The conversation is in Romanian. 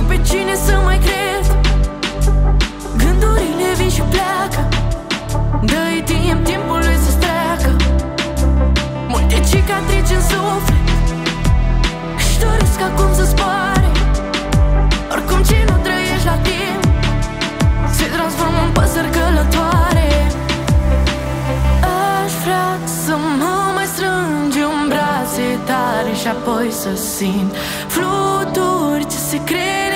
știu pe cine să mai cred. Gândurile vin și pleacă. Dă-i timp, timpul lui să treacă. Multe cicatrici în suflet. Și doresc acum să spare Oricum ce nu trăiești la timp Se transformă în păsări călătoare. Aș vrea să mă mai strângi în brațe tare Și apoi să simt fluturi ce se creează